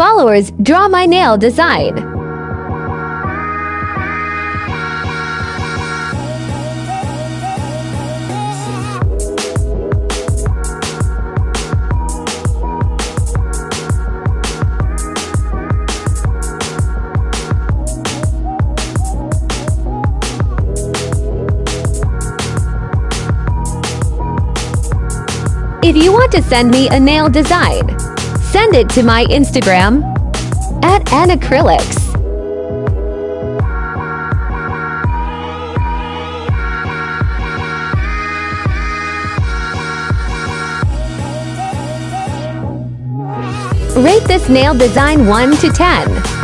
followers draw my nail design. If you want to send me a nail design, send it to my Instagram at Anacrylics. Rate this nail design 1 to 10.